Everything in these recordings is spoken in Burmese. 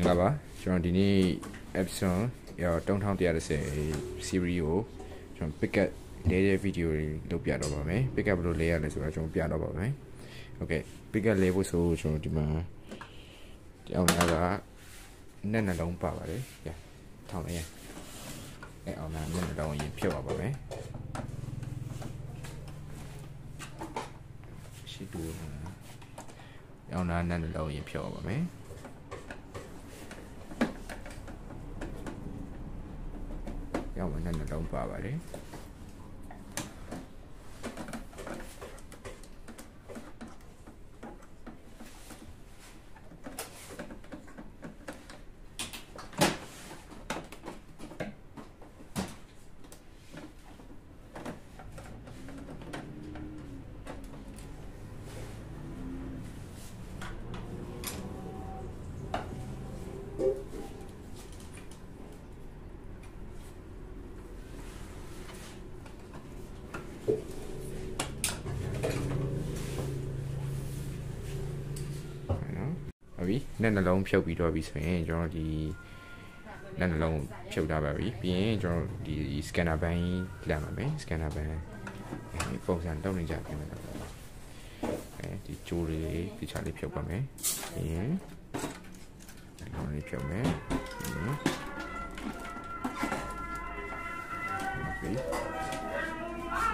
င်္ဂလာပါကျွန်တော်ဒီနေ့ Epson 3110 series ကိုကျွန်တော် pick up လဲတဲ့ video တွေလုပ်ပြတော့ပါမယ် pick up ဘယ်လိုလဲရလဲဆိုတော့ကျွန်တော်ပြတော့ပါမယ် okay pick up လဲဖို့ဆိုကျွန်တော်ဒီမှာဒီအောင်နာကနဲ့နှလုံးပါပါတယ်ညထောင်းလိုက်ရအဲအောင်နာနဲ့နှလုံးရင်ဖြုတ်ပါပါမယ်ရှိတူအောင်နာနဲ့နှလုံးရင်ဖြုတ်ပါပါမယ်ရောက်မှနဲ့နှလုံး ပါပါတယ် ဟုတ်ပြီနဲ့နှလုံးဖြုတ်ပြီးတော့ပြီဆိုရင်ကျွန်တော်ဒီနဲ့နှလုံးဖြုတ်ထားပါပြီပြီးရင်ကျွန်တော်ဒီ scanner ဘန်းလမ်းပါမယ် scanner ဘန်းအဲပုံစံတောင်းနေကြပြင်မယ်အဲဒီကြိုးလေးဒီချာလေးဖြုတ်ပါမယ်ပြီးရင်ဒီကောင်လေးဖြုတ်မယ်ပြီးရင်ပြီး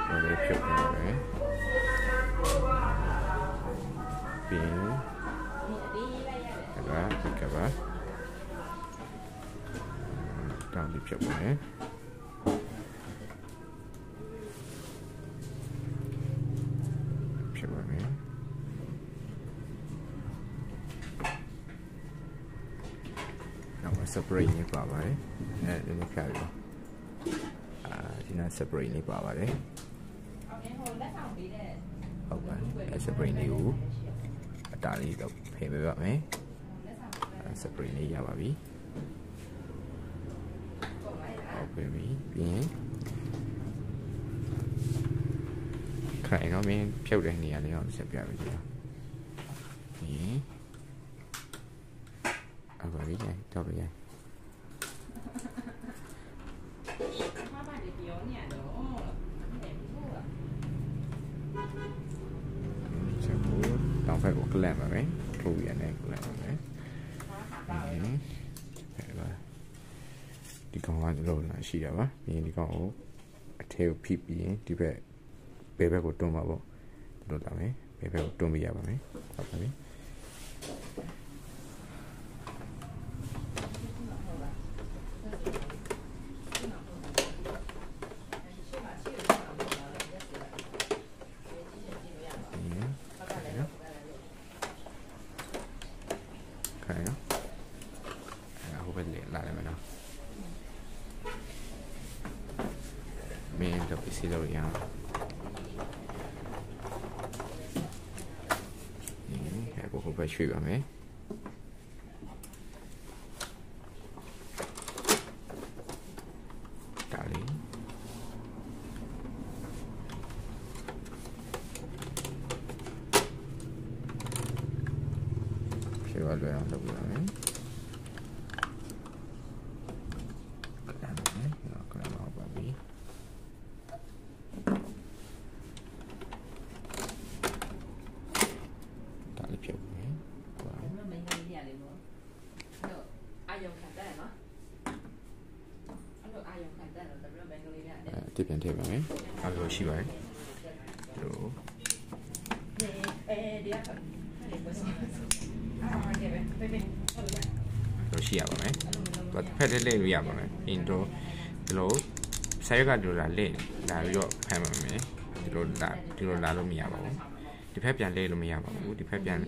တော့လေးဖြုတ်ပါမယ်ပြီးရင် ကပါဒီကပါတောင်းပြီးဖြုတ်ပါမယ်ဖြုတ်ပါမယ်နောက် separate နေပါပါတယ်အဲဒီလိုဖြတ်ပြီးတော့အာဒီနာ separate နေပါပါတယ်ဟုတ်ပါအဲ separate နေကိုအတားလေးတော့ဖယ်ပေးပါမယ် spray လေးရပါပြီဟုတ်ပြီပြီးရင်ခိုင်တော့မင်းဖြုတ်တဲ့နေရာလေးအောင်ဆက်ပြပေးကြည့်ပြီးရင်အပါပြီတော့ပြီချက်ကိုတောင်းဖက်ကိုကလန့်ပါမယ်ထိုးရနေကလန့်ပါမယ် ဒီကောင်ကလောလာရှိတာပါပြီးရင်ဒီကောင်ကိုအထဲကိုဖိပြီးရင်ဒီဘက်ဘယ်ဘက်ကိုတွန်းပါပေါ့လို့လာမယ်ဘယ်ဘက်ကိုတွန်းပြရပါမယ်ဟုတ်ပါပြီခိုင်နော်အဲဟိုဘက်လေလာတယ်မနော်မင်း တော့ပစ္စည်းတော့ရအောင်အဲဟိုဘက်ရွှေ့ပါမယ်ဒါလေးဖြေပါလွယ်အောင်လုပ်ပါမယ်ဒါလေးဖြုတ်မယ်ဟုတ်ပါဘူး မင်းကြီးရတယ်နော်အဲ့တော့အာယုံခံတယ်နော်အဲ့တော့အာယုံခံတယ်တော့တပြည့်မင်းကြီးရတယ် အဲတစ်ပြန်ထည့်ပါမယ်အားလို့ ရှိပါတယ်ဒီလိုအဲဒီကအဲ့ဒီပတ်စံအာဟုတ်ကဲ့ပဲပဲဟုတ်ကဲ့လိုရှိရပါမယ်သူဖက်တဲ့လေလို့ရပါမယ်ပြီးတော့ဒီလိုဆာရွက်ကဒီလိုလာလေလာပြီးတော့ဖမ်းပါမယ်ဒီလိုလာဒီလိုလာလို့မရပါဘူးဒီဖက်ပြန်လဲလို့မရပါဘူးဒီဖက်ပြန်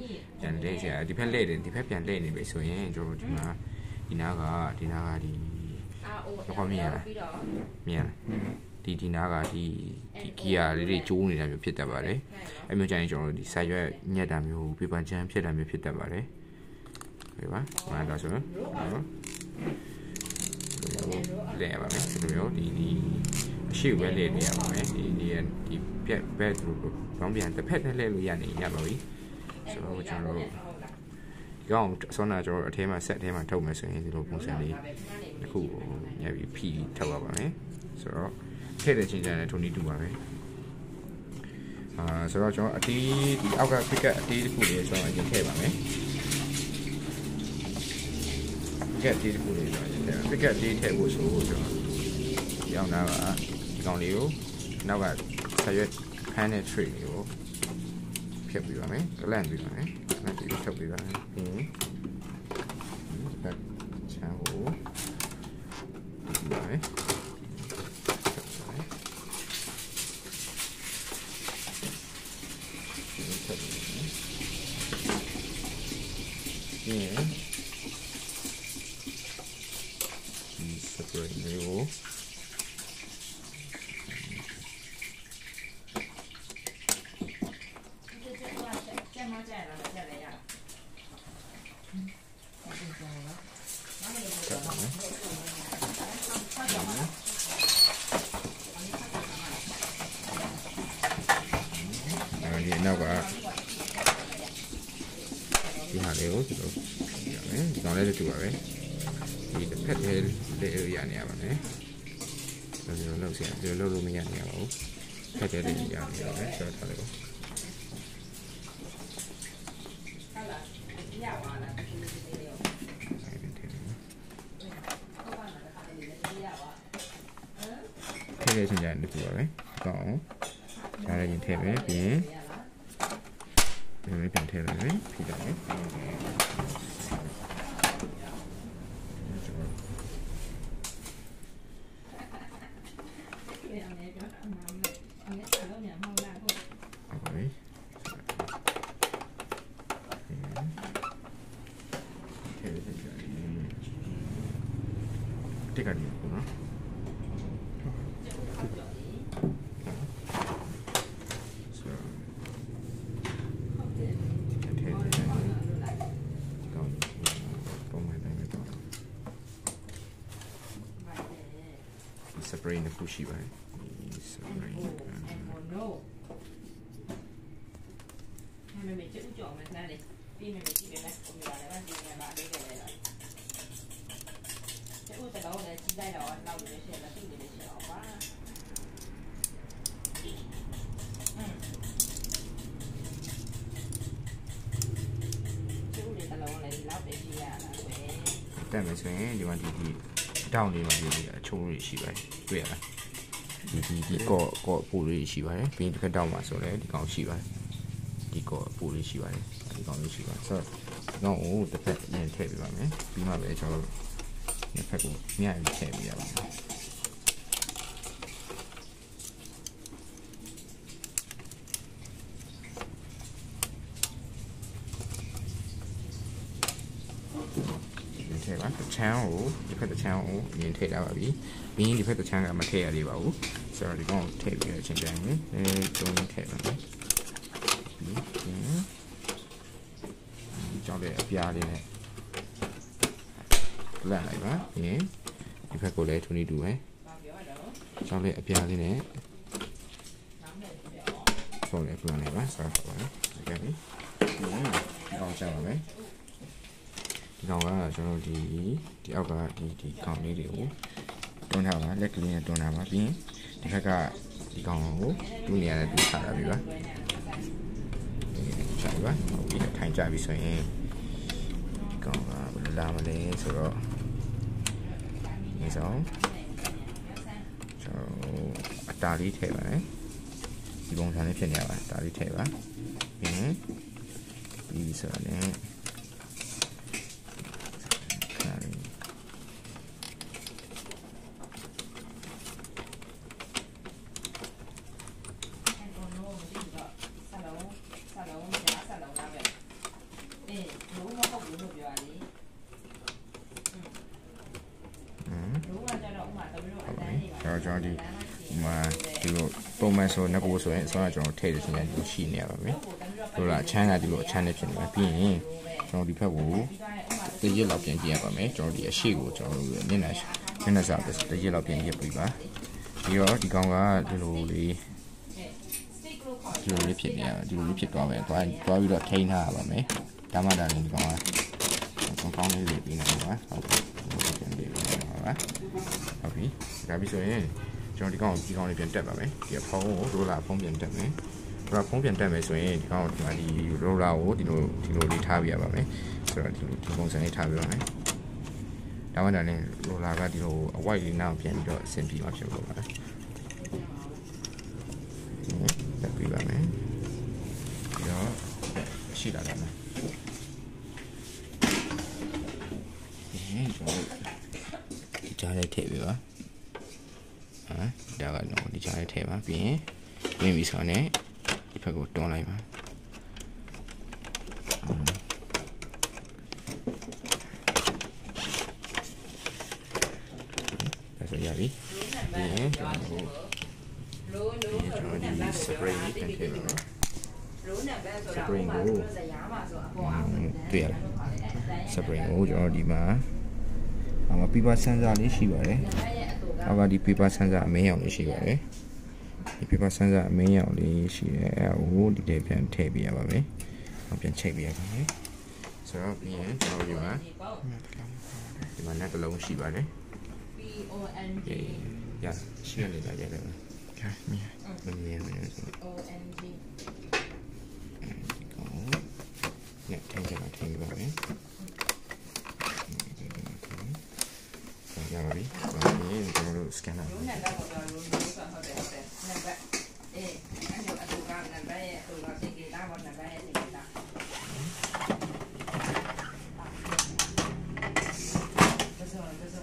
ပြန်လဲဆရာဒီဖက်လဲတယ်ဒီဖက်ပြန်လဲနေပြီဆိုရင်ကျွန်တော်ဒီမှာဒီနားကဒီနားကဒီအာအိုတော့မြင်ရလားပြီးတော့မြင်လား ဒီဒီနားကဒီဒီဂီယာလေးတွေကျိုးနေတာမျိုးဖြစ်တတ်ပါတယ်အဲ့မျိုးကြရင်ကျွန်တော်တို့ဒီဆာရွက်ညက်တာမျိုးပြပန်ချမ်းဖြစ်တာမျိုးဖြစ်တတ်ပါတယ်ဟုတ်ပါမှန်တော့ဆိုနော်လဲရပါမယ်ဒီလိုမျိုးဒီဒီအရှိပဲလဲနေရပါမယ်ဒီဒီဒီပြက်ဘက်သူတို့ဘောင်းပြန်တစ်ဖက်နဲ့လဲလို့ရနေရပါပြီဆိုတော့ကျွန်တော်တို့ဒီကောင်ဆောနာကျွန်တော်အထဲမှာဆက်အထဲမှာထုတ်မယ်ဆိုရင်ဒီလိုပုံစံလေးတစ်ခုကိုညပ်ပြီးဖြီးထုတ်ရပါမယ်ဆိုတော့ ထည့်တဲ့ချင်းကြတဲ့ထုံနီတူပါပဲအာဆိုတော့ကျွန်တော်အတီးဒီအောက်က picket အတီးတစ်ခုလေးကျွန်တော်အရင်ထည့်ပါမယ် picket အတီးတစ်ခုလေးကျွန်တော်အရင်ထည့်ပါ picket အတီးထည့်ဖို့ဆိုကျွန်တော်ဒီအောင်နာကဒီကောင်လေးကိုနောက်ကဆက်ရွက်ဖမ်းတဲ့ tray လေးကိုဖြတ်ပြီးပါမယ်ကလန့်ပြီးပါမယ်ကလန့်ပြီးထုတ်ပြီးပါမယ်ပြီးရင်ဘက်ချမ်းကိုဒီပါမယ် ပြီးရင်ဒီ separate လေးကိုကျမကျရတာ လည်းကျလည်းရတာတက်ပါမယ်အဲဒီနောက်ကဒီဟာလေးကိုဒီလိုရမယ်ဒီကောင်လေးတူပါပဲဒီတစ်ဖက်လေးလေးရနေရပါမယ်ဒီလိုလောက်စီဒီလိုလုပ်လို့မရနိုင်ပါဘူးဖက်တဲ့လေးရနေရပါမယ်ဆိုတော့ထားလိုက်ပါဟုတ်လားရပါလားဒီလိုဒီလိုအဲဒီထည့်မယ်ဟုတ်ပါလားခါလေးလေးရပါထည့်တဲ့ချင်းကြရင်တူပါပဲအကောင်ဒါလည်းရင်ထည့်မယ်ပြီးရင်ရလား ဒီလိုပြန်ထည့်လိုက်မယ်ဖိလိုက်မယ်ဒီအနေနဲ့အမှန်နဲ့အနေနဲ့လုံးညမောင်းလာဟုတ် ဟုတ်ပါပြီထည့်တဲ့ချင်းကြရင်တိတ်ကနေပေါ့နော်ဆိုတော့ ဟုတ်တယ် ထည့်ထည့် ဟုတ် ထ တယ် ည့် ဟုတ်တယ် ကောင်းပုံမှန်တိုင်းပဲတော့ ပါတယ် spray နှစ်ခုရှိပါတယ်ဒီ spray and for no ဟဲ့မေမေကျူကြော်မယ်နားလေပြီးမေမေကြည့်ပေးမယ်ကိုမြလာလည်းမကြည့်နေပါသေးတယ်လေကျူတော့လည်းကြီးလိုက်တော့နောက်လို့ရှိရင်လည်းသူ့နေရှိအောင်ပါကျူလေးတစ်လုံးလည်းလောက်ပဲကြည့်ရတာပဲတက်မယ်ဆိုရင်ဒီမှာဒီဒီတောင်းလေးမှာဒီအချိုးလေးရှိပါတယ်တွေ့ရလား ဒီဒီဒီကော့ကော့ပူလေးရှိပါတယ်ပြီးရင်တစ်ခါတောင်းမှာဆိုလည်းဒီကောင်ရှိပါတယ်ဒီကော့ပူလေးရှိပါတယ်ဒီကောင်လေးရှိပါတယ်ဆိုတော့ဒီကောင်ကိုတစ်ဖက်အရင်ထည့်ပေးပါမယ်ပြီးမှပဲကျွန်တော်တို့တစ်ဖက်ကိုမြှပြီးထည့်ပေးရပါမယ်ဒီထည့်ပါတစ်ချမ်းကိုဒီဖက်တစ်ချမ်းကိုအရင်ထည့်ထားပါပြီပြီးရင်ဒီဖက်တစ်ချမ်းကမထည့်ရသေးပါဘူး ကျွန်တော်ဒီကောင်ထည့်ပြီးအချင်းတိုင်းမယ်အဲတုံးထည့်ပါမယ်ဒီဒီကြောင့်လည်းအပြားလေးနဲ့လက်လိုက်ပါရင်ဒီဘက်ကိုလည်းထုံနေတူပဲကြောင့်လည်းအပြားလေးနဲ့ဆုံးလည်းပြန်လိုက်ပါဆက်ပါမယ်ဒီကနေ့ဒီကောင်ချပါမယ်ဒီကောင်ကကျွန်တော်ဒီဒီအောက်ကဒီဒီကောင်လေးတွေကိုတွန်းထားပါလက်ကလေးနဲ့တွန်းထားပါပြီးရင် ဒီဘက်ကဒီကောင်ကိုတူနေရတဲ့တူချတာပြီပါချပါပါဟုတ်ပြီထိုင်ကြပြီဆိုရင်ဒီကောင်ကဘယ်လိုလာမလဲဆိုတော့ဒီဆောင်ကျွန်တော်အတားလေးထည့်ပါမယ်ဒီပုံစံလေးဖြစ်နေရပါအတားလေးထည့်ပါပြီးရင်ပြီးပြီဆိုတော့လည်းခါလေး အဲ့တော့တော့မရှိတော့ဆလုံးဆလုံးညာဆလုံးလာပဲအေးလုံးမဟုတ်ဘူးလို့ပြောရလေ อืม လုံးဝကြတော့ဥမာတမီးတို့အတန်းကြီးပါ ကျွန်တော်ကျွန်တော်ဒီဒီမှာဒီလို ပုံမှန်ဆိုငကိုဆိုရင်အစောကကျွန်တော်ထည့်တဲ့ချိန်တိုင်းဒီရှိနေရပါမယ်တို့လားအချမ်းကဒီလိုအချမ်းနဲ့ဖြစ်နေပါပြီးရင်ကျွန်တော်ဒီဘက်ကိုတရစ်လောက်ပြန်ကြည့်ရပါမယ်ကျွန်တော်ဒီအရှိကိုကျွန်တော်တို့မျက်နှာမျက်နှာစာတရစ်လောက်ပြန်ကြည့်ပြီးပါပြီးတော့ဒီကောင်ကဒီလိုလေး stick လို့ခေါ်ဒီလိုလေးဖြစ်နေရဒီလိုလေးဖြစ်သွားမယ်သွားသွားပြီးတော့ထိန်းထားရပါမယ်ဒါမှဒါလည်းဒီကောင်ကအကောင်းလေးလေးပြီးနေပါဟုတ်ကဲ့ပြန်ပြီးပါပါဟုတ်ပြီဒါပြီးဆိုရင် ကျွန်တော်ဒီကောင်ဒီကောင်လေးပြန်တက်ပါမယ်ဒီဖုန်းကိုရိုလာဖုန်းပြန်တက်မယ်ရိုလာဖုန်းပြန်တက်မယ်ဆိုရင်ဒီကောင်ဒီမှာဒီရိုလာကိုဒီလိုဒီလိုလေးထားပြရပါမယ်ဆိုတော့ဒီလိုဒီပုံစံလေးထားပြပါမယ်ဒါမှမဟုတ်လည်းရိုလာကဒီလိုအဝိုက်လေးနောက်ပြန်ပြီးတော့အဆင်ပြေမှာဖြစ်လို့ပါတက်ပြပါမယ်ပြီးတော့ရှိလာတယ်မယ်ဒီကျွန်တော်ဒီကြားလေးထည့်ပြပါ ဟာဒါကတော့ဒီကြားလေးထည့်ပါပြီးရင်ဝင်ပြီးဆိုတော့ဒီဘက်ကိုတွန်းလိုက်ပါဒါဆိုရပြီပြီးရင်ကျွန်တော်တို့လို့လို့ကျွန်တော်ဒီ spray လေးပြန်ထည့်ပါမယ်လို့နံပါတ်ဆိုတာ Spring ကိုဇရာမှာဆိုအပေါ်အောင်တွေ့ရလား spring ကိုကျွန်တော်ဒီမှာအမ paper sensor လေးရှိပါတယ်နံပါတ်ရဲ့အတူက အောက်ကဒီ paper sensor အမင်းရောင်လေးရှိပါတယ်ဒီ paper sensor အမင်းရောင်လေးရှိတယ်အဲဒါကိုဒီထဲပြန်ထည့်ပေးရပါမယ်ဟောပြန်ချိတ်ပေးရပါမယ်ဆိုတော့ပြီးရင်ကျွန်တော်ဒီမှာဒီပေါ့ဒီမှာ net တစ်လုံးရှိပါတယ် P O N G အေးရရှိရနေတာရတယ်ဗျာမြင်မြင်မြင်ဆို O N G တော့ net ထည့်ကြပါထည့်ပါမယ်ရပါပြီ။ဒါပြီး ရင်ကျွန်တော်တို့ scanner လို့နံပါတ်ပေါ်တော့လို့လို့ဆိုဟုတ်တယ်ဟုတ်တယ်နံပါတ်အေးအဲ့လိုအတူကနံပါတ်ရဲ့အတူကစိတ်ကြီးတာပေါ်နံပါတ်ရဲ့စိတ်ကြီးတာဒါဆိုဒါဆို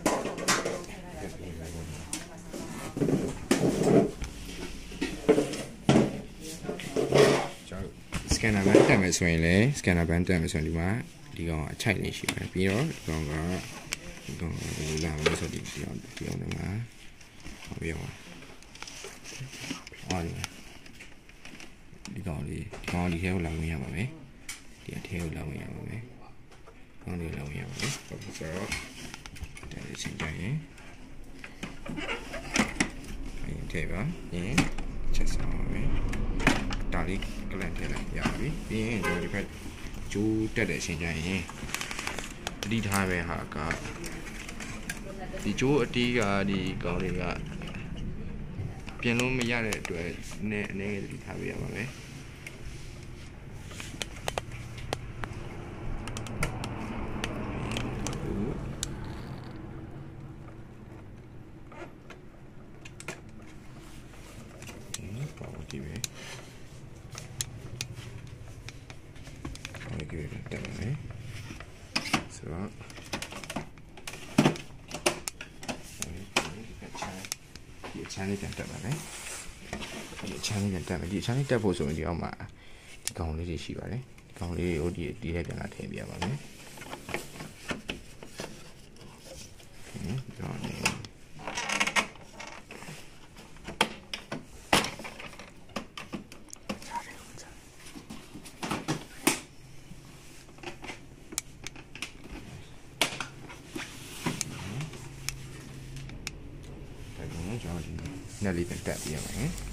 ကျွန်တော် scanner ဘန်တက်မယ်ဆိုရင်လည်း scanner ဘန်တက်မယ်ဆိုရင်ဒီမှာဒီကောင်အချိုက်လေးရှိပါတယ်ပြီးတော့ဒီကောင်ကဒီကောင်ကဒီလာမယ်ဆိုဒီဒီကောင်ဒီကောင်က ဟောပြောအော်ဒီကောင်လေးဒီကောင်ဒီထဲကိုလာဝင်ရပါမယ်ဒီအထဲကိုလာဝင်ရပါမယ်ကောင်းလေးလာဝင်ရပါမယ်ဟုတ်ပြီဆိုတော့ဒါလေးချင်းကြရင်အဲ့ဒီပါရင်ချက်ဆောင်ပါမယ်ဒါလေးကလန်ထည့်လိုက်ရပြီပြီးရင်ကျွန်တော်ဒီဘက်ကျိုးတက်တဲ့အချိန်ကျရင်တတိထားပဲဟာကဒီကျိုးအတီးကဒီကောင်တွေက ပြင်လို့မရတဲ့အတွက်နည်းအနေနဲ့တတိထားပေးရပါမယ်ပေါ့ဒီပဲ Very good. တက်ပါမယ်ဆိုတော့ဒီအ ချမ်းလေးပြန်တက်ပါမယ်ဒီအချမ်းလေးပြန်တက်မယ်ဒီအချမ်းလေးတက်ဖို့ဆိုရင်ဒီအောက်မှာဒီကောင်လေးတွေရှိပါတယ်ဒီကောင်လေးတွေကိုဒီဒီထဲပြန်လာထည့်ပြရပါမယ်ဟင်းဒီကောင်လေး ဒါကကျွန်